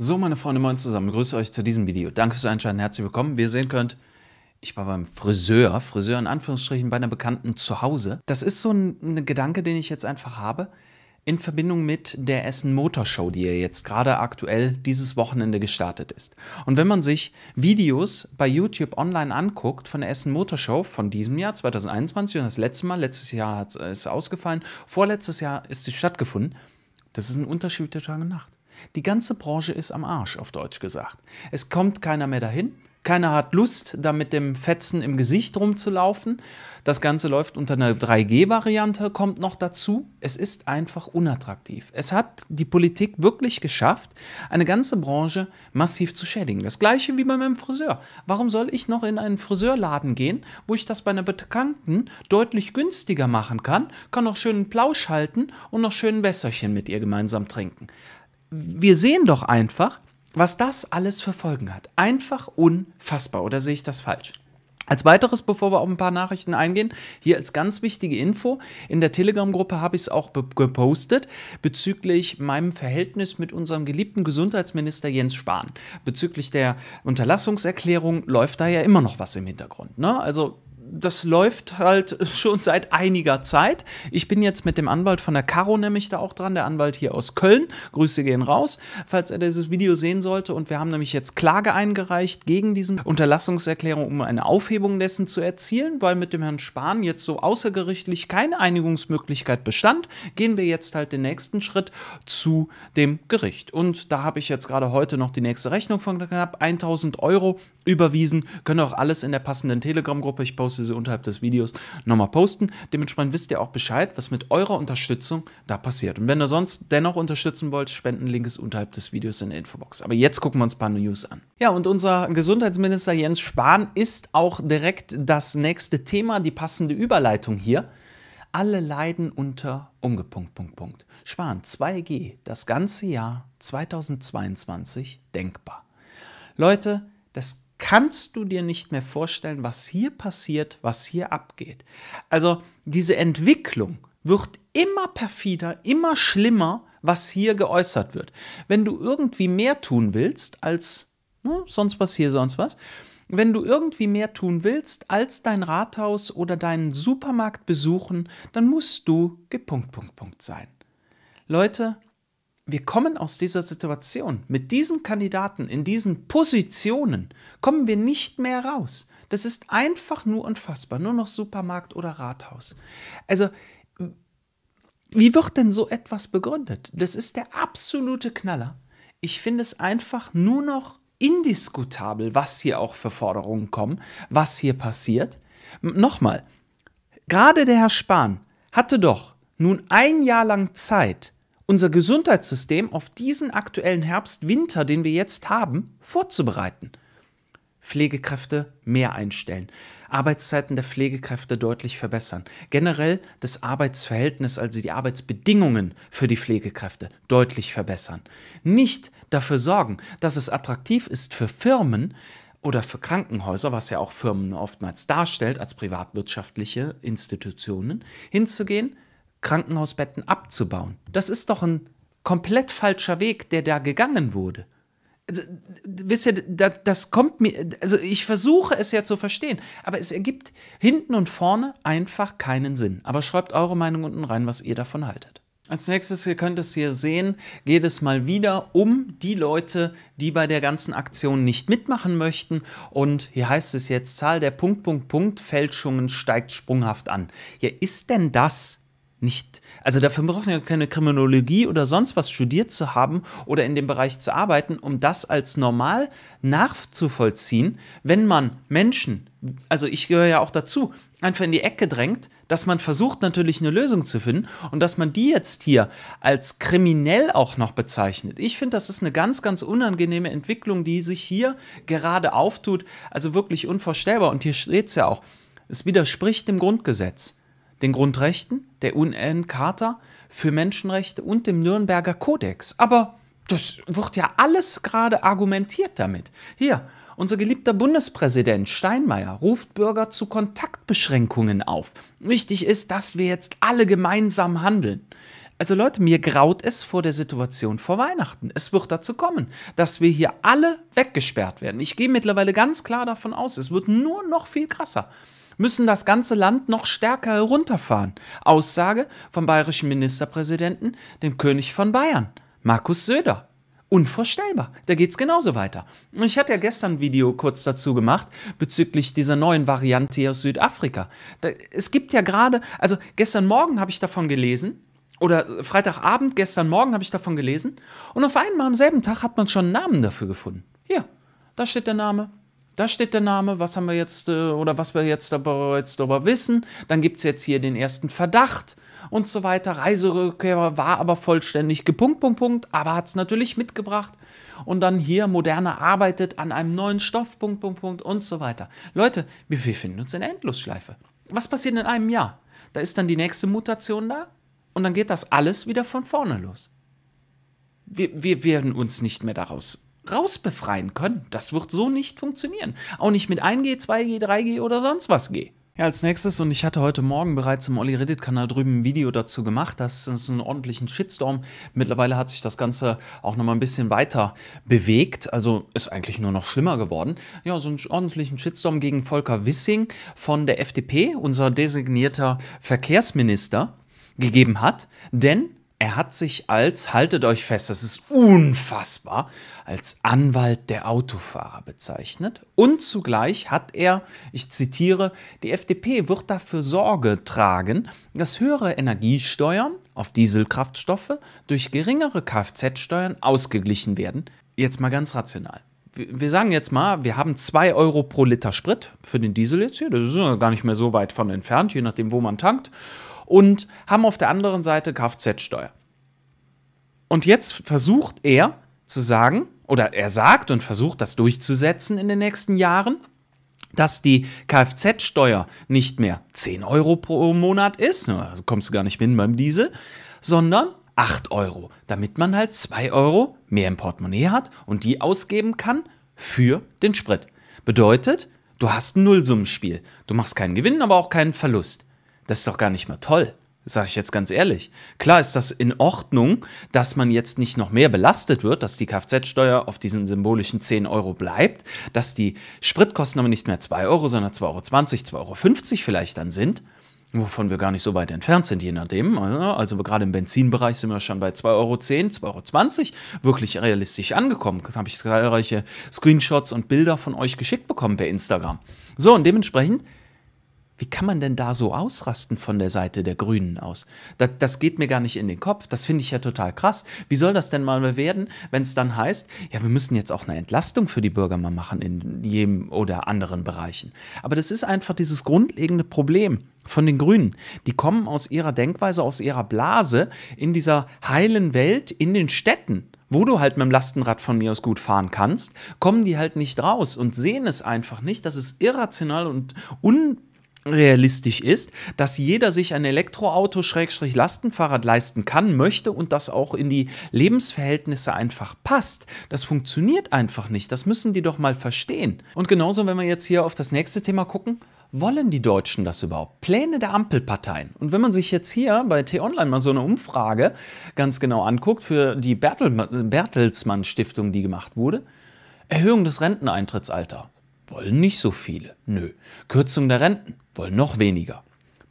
So, meine Freunde, moin zusammen. Grüße euch zu diesem Video. Danke fürs Einschalten. Herzlich willkommen. Wie ihr sehen könnt, ich war beim Friseur, Friseur in Anführungsstrichen, bei einer Bekannten zu Hause. Das ist so ein, ein Gedanke, den ich jetzt einfach habe, in Verbindung mit der Essen Motor Show, die ja jetzt gerade aktuell dieses Wochenende gestartet ist. Und wenn man sich Videos bei YouTube online anguckt von der Essen Motor Show von diesem Jahr, 2021, und das letzte Mal, letztes Jahr ist es ausgefallen, vorletztes Jahr ist sie stattgefunden, das ist ein Unterschied der Tag und Nacht. Die ganze Branche ist am Arsch, auf Deutsch gesagt. Es kommt keiner mehr dahin. Keiner hat Lust, da mit dem Fetzen im Gesicht rumzulaufen. Das Ganze läuft unter einer 3G-Variante, kommt noch dazu. Es ist einfach unattraktiv. Es hat die Politik wirklich geschafft, eine ganze Branche massiv zu schädigen. Das gleiche wie bei meinem Friseur. Warum soll ich noch in einen Friseurladen gehen, wo ich das bei einer Bekannten deutlich günstiger machen kann, kann noch schön einen Plausch halten und noch schön ein Wässerchen mit ihr gemeinsam trinken? Wir sehen doch einfach, was das alles für Folgen hat. Einfach unfassbar. Oder sehe ich das falsch? Als weiteres, bevor wir auf ein paar Nachrichten eingehen, hier als ganz wichtige Info, in der Telegram-Gruppe habe ich es auch gepostet, bezüglich meinem Verhältnis mit unserem geliebten Gesundheitsminister Jens Spahn. Bezüglich der Unterlassungserklärung läuft da ja immer noch was im Hintergrund. Ne? Also das läuft halt schon seit einiger Zeit. Ich bin jetzt mit dem Anwalt von der Caro nämlich da auch dran, der Anwalt hier aus Köln. Grüße gehen raus, falls er dieses Video sehen sollte. Und wir haben nämlich jetzt Klage eingereicht gegen diese Unterlassungserklärung, um eine Aufhebung dessen zu erzielen, weil mit dem Herrn Spahn jetzt so außergerichtlich keine Einigungsmöglichkeit bestand, gehen wir jetzt halt den nächsten Schritt zu dem Gericht. Und da habe ich jetzt gerade heute noch die nächste Rechnung von knapp 1000 Euro überwiesen. Können auch alles in der passenden Telegram-Gruppe. Ich poste sie unterhalb des Videos nochmal posten. Dementsprechend wisst ihr auch Bescheid, was mit eurer Unterstützung da passiert. Und wenn ihr sonst dennoch unterstützen wollt, Spendenlink ist unterhalb des Videos in der Infobox. Aber jetzt gucken wir uns ein paar News an. Ja, und unser Gesundheitsminister Jens Spahn ist auch direkt das nächste Thema, die passende Überleitung hier. Alle leiden unter Umgepunkt, Punkt, Punkt. Spahn 2G, das ganze Jahr 2022 denkbar. Leute, das kannst du dir nicht mehr vorstellen, was hier passiert, was hier abgeht. Also diese Entwicklung wird immer perfider, immer schlimmer, was hier geäußert wird. Wenn du irgendwie mehr tun willst als ne, sonst was hier, sonst was, wenn du irgendwie mehr tun willst als dein Rathaus oder deinen Supermarkt besuchen, dann musst du gepunkt, Punkt, Punkt sein. Leute, wir kommen aus dieser Situation. Mit diesen Kandidaten in diesen Positionen kommen wir nicht mehr raus. Das ist einfach nur unfassbar. Nur noch Supermarkt oder Rathaus. Also, wie wird denn so etwas begründet? Das ist der absolute Knaller. Ich finde es einfach nur noch indiskutabel, was hier auch für Forderungen kommen, was hier passiert. Nochmal, gerade der Herr Spahn hatte doch nun ein Jahr lang Zeit, unser Gesundheitssystem auf diesen aktuellen Herbst-Winter, den wir jetzt haben, vorzubereiten. Pflegekräfte mehr einstellen, Arbeitszeiten der Pflegekräfte deutlich verbessern, generell das Arbeitsverhältnis, also die Arbeitsbedingungen für die Pflegekräfte deutlich verbessern. Nicht dafür sorgen, dass es attraktiv ist für Firmen, oder für Krankenhäuser, was ja auch Firmen oftmals darstellt als privatwirtschaftliche Institutionen, hinzugehen Krankenhausbetten abzubauen. Das ist doch ein komplett falscher Weg, der da gegangen wurde. Also, wisst ihr, das, das kommt mir, also ich versuche es ja zu verstehen, aber es ergibt hinten und vorne einfach keinen Sinn. Aber schreibt eure Meinung unten rein, was ihr davon haltet. Als nächstes, ihr könnt es hier sehen, geht es mal wieder um die Leute, die bei der ganzen Aktion nicht mitmachen möchten. Und hier heißt es jetzt, Zahl der Punkt, Punkt, Punkt Fälschungen steigt sprunghaft an. Ja, ist denn das nicht, also dafür braucht man ja keine Kriminologie oder sonst was studiert zu haben oder in dem Bereich zu arbeiten, um das als normal nachzuvollziehen, wenn man Menschen, also ich gehöre ja auch dazu, einfach in die Ecke drängt, dass man versucht natürlich eine Lösung zu finden und dass man die jetzt hier als kriminell auch noch bezeichnet. Ich finde, das ist eine ganz, ganz unangenehme Entwicklung, die sich hier gerade auftut, also wirklich unvorstellbar. Und hier steht es ja auch, es widerspricht dem Grundgesetz den Grundrechten, der UN-Charta für Menschenrechte und dem Nürnberger Kodex. Aber das wird ja alles gerade argumentiert damit. Hier, unser geliebter Bundespräsident Steinmeier ruft Bürger zu Kontaktbeschränkungen auf. Wichtig ist, dass wir jetzt alle gemeinsam handeln. Also Leute, mir graut es vor der Situation vor Weihnachten. Es wird dazu kommen, dass wir hier alle weggesperrt werden. Ich gehe mittlerweile ganz klar davon aus, es wird nur noch viel krasser. Müssen das ganze Land noch stärker herunterfahren. Aussage vom bayerischen Ministerpräsidenten, dem König von Bayern, Markus Söder. Unvorstellbar. Da geht es genauso weiter. Ich hatte ja gestern ein Video kurz dazu gemacht bezüglich dieser neuen Variante aus Südafrika. Da, es gibt ja gerade, also gestern Morgen habe ich davon gelesen, oder Freitagabend, gestern Morgen habe ich davon gelesen. Und auf einmal am selben Tag hat man schon einen Namen dafür gefunden. Hier, da steht der Name. Da steht der Name, was haben wir jetzt, äh, oder was wir jetzt darüber wissen. Dann gibt es jetzt hier den ersten Verdacht und so weiter. Reiserückkehrer war aber vollständig gepunkt, Punkt, Punkt, aber hat es natürlich mitgebracht. Und dann hier, Moderne arbeitet an einem neuen Stoff, Punkt, Punkt, Punkt und so weiter. Leute, wir befinden uns in der Endlosschleife. Was passiert in einem Jahr? Da ist dann die nächste Mutation da und dann geht das alles wieder von vorne los. Wir, wir werden uns nicht mehr daraus rausbefreien können. Das wird so nicht funktionieren. Auch nicht mit 1G, 2G, 3G oder sonst was G. Ja, als nächstes, und ich hatte heute Morgen bereits im Olli Reddit-Kanal drüben ein Video dazu gemacht, das ist ein ordentlichen Shitstorm. Mittlerweile hat sich das Ganze auch nochmal ein bisschen weiter bewegt, also ist eigentlich nur noch schlimmer geworden. Ja, so einen ordentlichen Shitstorm gegen Volker Wissing von der FDP, unser designierter Verkehrsminister gegeben hat, denn er hat sich als, haltet euch fest, das ist unfassbar, als Anwalt der Autofahrer bezeichnet. Und zugleich hat er, ich zitiere, die FDP wird dafür Sorge tragen, dass höhere Energiesteuern auf Dieselkraftstoffe durch geringere Kfz-Steuern ausgeglichen werden. Jetzt mal ganz rational. Wir sagen jetzt mal, wir haben 2 Euro pro Liter Sprit für den Diesel jetzt hier. Das ist gar nicht mehr so weit von entfernt, je nachdem, wo man tankt und haben auf der anderen Seite Kfz-Steuer. Und jetzt versucht er zu sagen, oder er sagt und versucht das durchzusetzen in den nächsten Jahren, dass die Kfz-Steuer nicht mehr 10 Euro pro Monat ist, da kommst du gar nicht hin beim Diesel, sondern 8 Euro, damit man halt 2 Euro mehr im Portemonnaie hat und die ausgeben kann für den Sprit. Bedeutet, du hast ein Nullsummenspiel. Du machst keinen Gewinn, aber auch keinen Verlust. Das ist doch gar nicht mehr toll. Sage ich jetzt ganz ehrlich. Klar ist das in Ordnung, dass man jetzt nicht noch mehr belastet wird, dass die Kfz-Steuer auf diesen symbolischen 10 Euro bleibt, dass die Spritkosten aber nicht mehr 2 Euro, sondern 2,20 Euro, 2,50 Euro vielleicht dann sind, wovon wir gar nicht so weit entfernt sind, je nachdem. Also gerade im Benzinbereich sind wir schon bei 2,10 Euro, 2,20 Euro, wirklich realistisch angekommen. Da habe ich zahlreiche Screenshots und Bilder von euch geschickt bekommen per Instagram. So, und dementsprechend wie kann man denn da so ausrasten von der Seite der Grünen aus? Das, das geht mir gar nicht in den Kopf. Das finde ich ja total krass. Wie soll das denn mal werden, wenn es dann heißt, ja, wir müssen jetzt auch eine Entlastung für die Bürger mal machen in jedem oder anderen Bereichen. Aber das ist einfach dieses grundlegende Problem von den Grünen. Die kommen aus ihrer Denkweise, aus ihrer Blase in dieser heilen Welt in den Städten wo du halt mit dem Lastenrad von mir aus gut fahren kannst, kommen die halt nicht raus und sehen es einfach nicht, dass es irrational und un realistisch ist, dass jeder sich ein Elektroauto Schrägstrich Lastenfahrrad leisten kann, möchte und das auch in die Lebensverhältnisse einfach passt. Das funktioniert einfach nicht. Das müssen die doch mal verstehen. Und genauso, wenn wir jetzt hier auf das nächste Thema gucken, wollen die Deutschen das überhaupt? Pläne der Ampelparteien. Und wenn man sich jetzt hier bei T-Online mal so eine Umfrage ganz genau anguckt für die Bertel Bertelsmann Stiftung, die gemacht wurde, Erhöhung des Renteneintrittsalters. Wollen nicht so viele. Nö. Kürzung der Renten wollen noch weniger.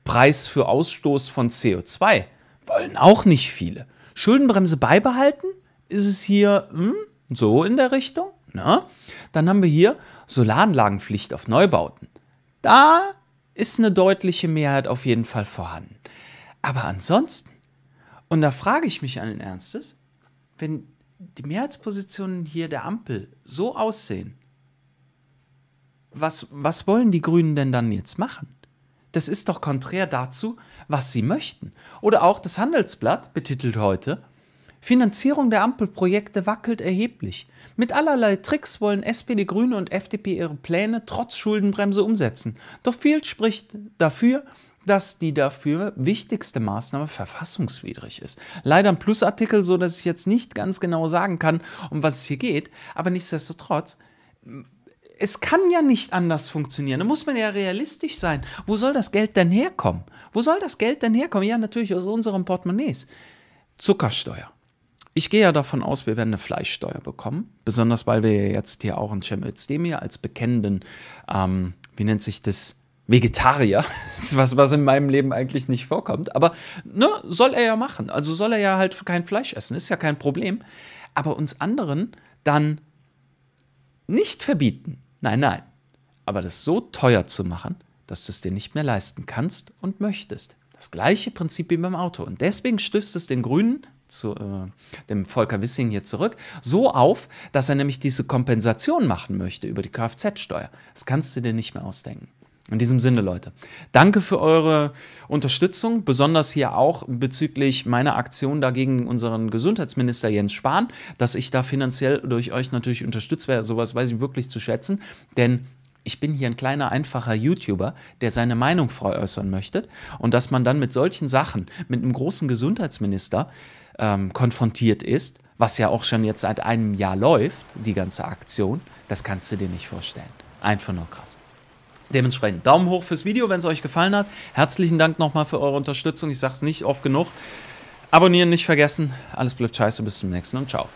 Preis für Ausstoß von CO2 wollen auch nicht viele. Schuldenbremse beibehalten? Ist es hier hm, so in der Richtung? Na? Dann haben wir hier Solaranlagenpflicht auf Neubauten. Da ist eine deutliche Mehrheit auf jeden Fall vorhanden. Aber ansonsten, und da frage ich mich allen Ernstes, wenn die Mehrheitspositionen hier der Ampel so aussehen, was, was wollen die Grünen denn dann jetzt machen? Das ist doch konträr dazu, was sie möchten. Oder auch das Handelsblatt betitelt heute, Finanzierung der Ampelprojekte wackelt erheblich. Mit allerlei Tricks wollen SPD, Grüne und FDP ihre Pläne trotz Schuldenbremse umsetzen. Doch viel spricht dafür, dass die dafür wichtigste Maßnahme verfassungswidrig ist. Leider ein Plusartikel, so dass ich jetzt nicht ganz genau sagen kann, um was es hier geht, aber nichtsdestotrotz es kann ja nicht anders funktionieren. Da muss man ja realistisch sein. Wo soll das Geld denn herkommen? Wo soll das Geld denn herkommen? Ja, natürlich aus unseren Portemonnaies. Zuckersteuer. Ich gehe ja davon aus, wir werden eine Fleischsteuer bekommen, besonders weil wir jetzt hier auch einen Cem Özdemir als bekennenden, ähm, wie nennt sich das, Vegetarier, was, was in meinem Leben eigentlich nicht vorkommt, aber ne, soll er ja machen. Also soll er ja halt kein Fleisch essen, ist ja kein Problem. Aber uns anderen dann nicht verbieten. Nein, nein. Aber das so teuer zu machen, dass du es dir nicht mehr leisten kannst und möchtest. Das gleiche Prinzip wie beim Auto. Und deswegen stößt es den Grünen zu äh, dem Volker Wissing hier zurück, so auf, dass er nämlich diese Kompensation machen möchte über die Kfz-Steuer. Das kannst du dir nicht mehr ausdenken. In diesem Sinne, Leute, danke für eure Unterstützung, besonders hier auch bezüglich meiner Aktion dagegen unseren Gesundheitsminister Jens Spahn, dass ich da finanziell durch euch natürlich unterstützt werde. Sowas weiß ich wirklich zu schätzen, denn ich bin hier ein kleiner, einfacher YouTuber, der seine Meinung frei äußern möchte. Und dass man dann mit solchen Sachen, mit einem großen Gesundheitsminister ähm, konfrontiert ist, was ja auch schon jetzt seit einem Jahr läuft, die ganze Aktion, das kannst du dir nicht vorstellen. Einfach nur krass. Dementsprechend Daumen hoch fürs Video, wenn es euch gefallen hat. Herzlichen Dank nochmal für eure Unterstützung. Ich sage es nicht oft genug. Abonnieren nicht vergessen. Alles bleibt scheiße. Bis zum nächsten und ciao.